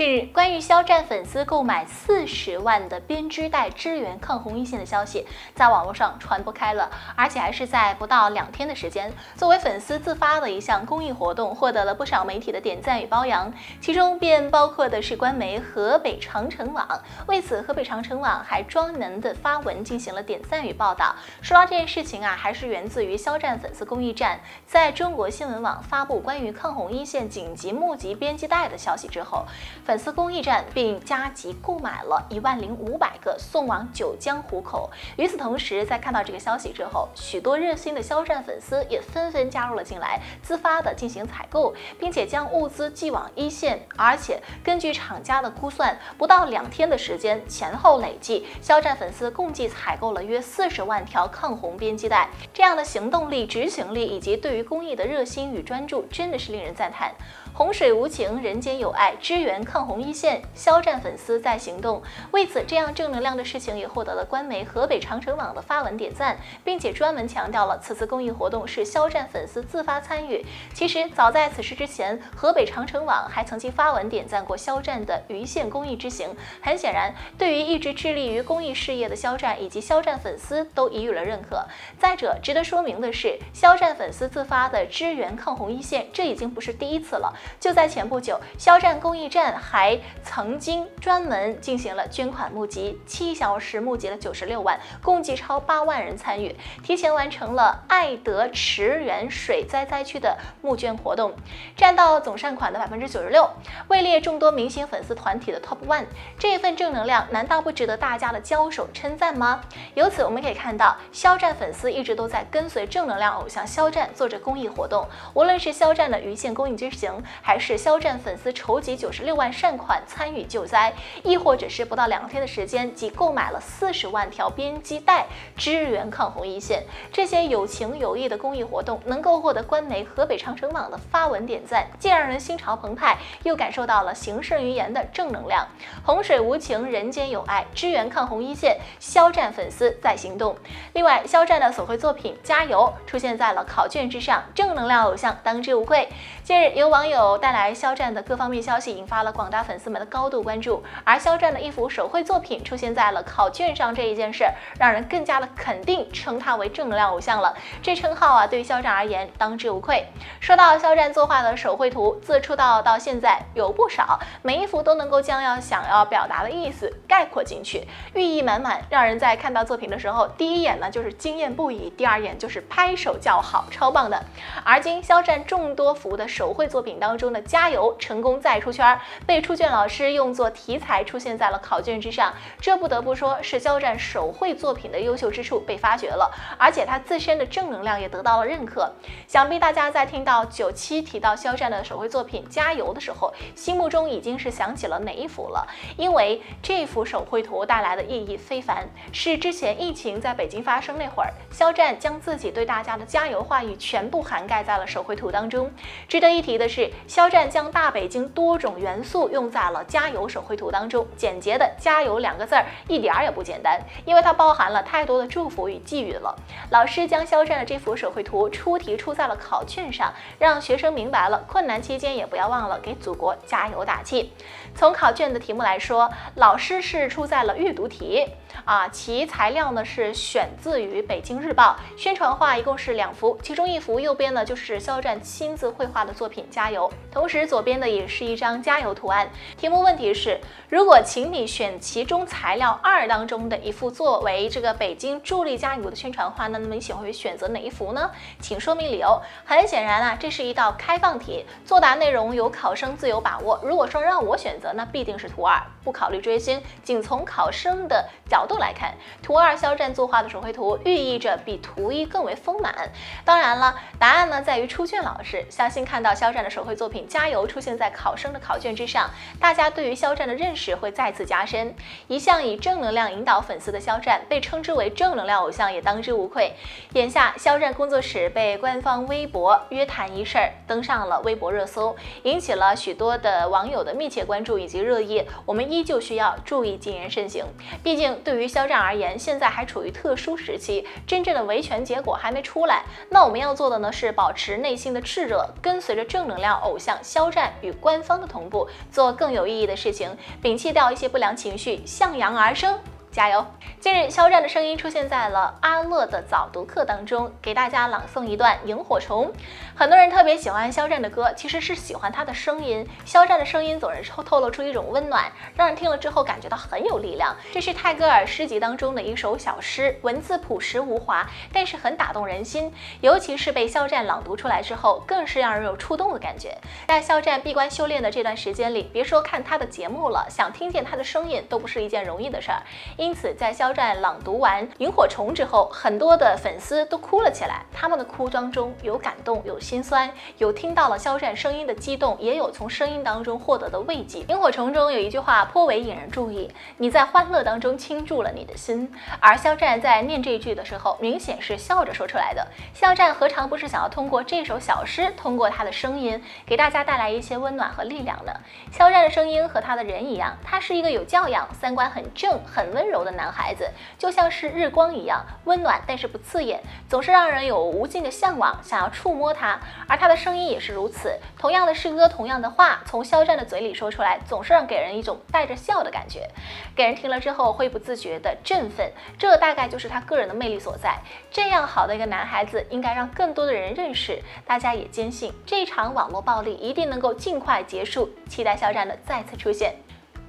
近日，关于肖战粉丝购买四十万的编织袋支援抗洪一线的消息，在网络上传播开了，而且还是在不到两天的时间。作为粉丝自发的一项公益活动，获得了不少媒体的点赞与褒扬，其中便包括的是官媒河北长城网。为此，河北长城网还专门的发文进行了点赞与报道。说到这件事情啊，还是源自于肖战粉丝公益站在中国新闻网发布关于抗洪一线紧急募集编辑袋的消息之后。粉丝公益站并加急购买了一万零五百个，送往九江湖口。与此同时，在看到这个消息之后，许多热心的肖战粉丝也纷纷加入了进来，自发的进行采购，并且将物资寄往一线。而且根据厂家的估算，不到两天的时间，前后累计，肖战粉丝共计采购了约四十万条抗洪编辑袋。这样的行动力、执行力以及对于公益的热心与专注，真的是令人赞叹。洪水无情，人间有爱，支援抗抗洪一线，肖战粉丝在行动。为此，这样正能量的事情也获得了官媒河北长城网的发文点赞，并且专门强调了此次公益活动是肖战粉丝自发参与。其实，早在此事之前，河北长城网还曾经发文点赞过肖战的盂县公益之行。很显然，对于一直致力于公益事业的肖战以及肖战粉丝都给予了认可。再者，值得说明的是，肖战粉丝自发的支援抗洪一线，这已经不是第一次了。就在前不久，肖战公益站还曾经专门进行了捐款募集，七小时募集了九十六万，共计超八万人参与，提前完成了爱德驰援水灾灾区的募捐活动，占到总善款的百分之九十六，位列众多明星粉丝团体的 top one。这份正能量，难道不值得大家的交手称赞吗？由此我们可以看到，肖战粉丝一直都在跟随正能量偶像肖战做着公益活动，无论是肖战的盂县公益之行。还是肖战粉丝筹集九十六万善款参与救灾，亦或者是不到两天的时间即购买了四十万条编辑袋支援抗洪一线，这些有情有义的公益活动能够获得官媒河北长城网的发文点赞，既让人心潮澎湃，又感受到了行胜于言的正能量。洪水无情，人间有爱，支援抗洪一线，肖战粉丝在行动。另外，肖战的所绘作品《加油》出现在了考卷之上，正能量偶像当之无愧。近日，有网友带来肖战的各方面消息，引发了广大粉丝们的高度关注。而肖战的一幅手绘作品出现在了考卷上这一件事，让人更加的肯定称他为正能量偶像了。这称号啊，对于肖战而言当之无愧。说到肖战作画的手绘图，自出道到现在有不少，每一幅都能够将要想要表达的意思概括进去，寓意满满，让人在看到作品的时候，第一眼呢就是惊艳不已，第二眼就是拍手叫好，超棒的。而今肖战众多幅的。手绘作品当中的加油成功再出圈，被出卷老师用作题材出现在了考卷之上。这不得不说是肖战手绘作品的优秀之处被发掘了，而且他自身的正能量也得到了认可。想必大家在听到九七提到肖战的手绘作品加油的时候，心目中已经是想起了哪一幅了？因为这幅手绘图带来的意义非凡，是之前疫情在北京发生那会儿，肖战将自己对大家的加油话语全部涵盖在了手绘图当中，值得。一提的是，肖战将大北京多种元素用在了“加油”手绘图当中。简洁的“加油”两个字儿一点儿也不简单，因为它包含了太多的祝福与寄语了。老师将肖战的这幅手绘图出题出在了考卷上，让学生明白了困难期间也不要忘了给祖国加油打气。从考卷的题目来说，老师是出在了阅读题啊，其材料呢是选自于《北京日报》，宣传画一共是两幅，其中一幅右边呢就是肖战亲自绘画的。作品加油，同时左边的也是一张加油图案。题目问题是：如果请你选其中材料二当中的一幅作为这个北京助力加油的宣传画，那么你喜欢选择哪一幅呢？请说明理由。很显然啊，这是一道开放题，作答内容由考生自由把握。如果说让我选择，那必定是图二，不考虑追星，仅从考生的角度来看，图二肖战作画的手绘图寓意着比图一更为丰满。当然了，答案呢在于出卷老师，相信看到。肖战的手绘作品《加油》出现在考生的考卷之上，大家对于肖战的认识会再次加深。一向以正能量引导粉丝的肖战，被称之为正能量偶像也当之无愧。眼下，肖战工作室被官方微博约谈一事儿登上了微博热搜，引起了许多的网友的密切关注。以及热议，我们依旧需要注意谨言慎行。毕竟对于肖战而言，现在还处于特殊时期，真正的维权结果还没出来。那我们要做的呢，是保持内心的炽热，跟随着正能量偶像肖战与官方的同步，做更有意义的事情，摒弃掉一些不良情绪，向阳而生。加油！近日，肖战的声音出现在了阿乐的早读课当中，给大家朗诵一段《萤火虫》。很多人特别喜欢肖战的歌，其实是喜欢他的声音。肖战的声音总是透露出一种温暖，让人听了之后感觉到很有力量。这是泰戈尔诗集当中的一首小诗，文字朴实无华，但是很打动人心。尤其是被肖战朗读出来之后，更是让人有触动的感觉。在肖战闭关修炼的这段时间里，别说看他的节目了，想听见他的声音都不是一件容易的事儿。因此，在肖战朗读完《萤火虫》之后，很多的粉丝都哭了起来。他们的哭当中有感动，有心酸，有听到了肖战声音的激动，也有从声音当中获得的慰藉。《萤火虫》中有一句话颇为引人注意：“你在欢乐当中倾注了你的心。”而肖战在念这句的时候，明显是笑着说出来的。肖战何尝不是想要通过这首小诗，通过他的声音，给大家带来一些温暖和力量呢？肖战的声音和他的人一样，他是一个有教养、三观很正、很温柔的男。孩子就像是日光一样温暖，但是不刺眼，总是让人有无尽的向往，想要触摸他。而他的声音也是如此，同样的诗歌，同样的话，从肖战的嘴里说出来，总是让给人一种带着笑的感觉，给人听了之后会不自觉的振奋。这大概就是他个人的魅力所在。这样好的一个男孩子，应该让更多的人认识。大家也坚信这场网络暴力一定能够尽快结束，期待肖战的再次出现。